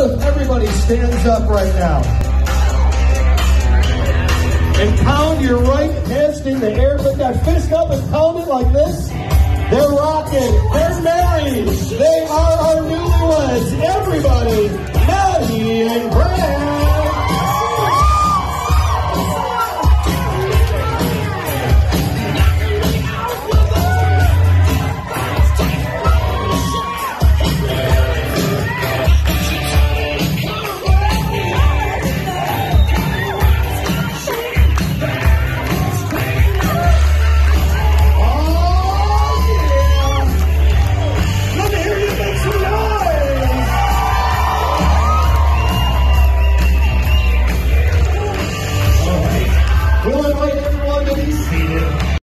What if everybody stands up right now? And pound your right fist in the air. Put that fist up and pound it like this. They're rocking. They're married. They are our newlyweds. Everybody,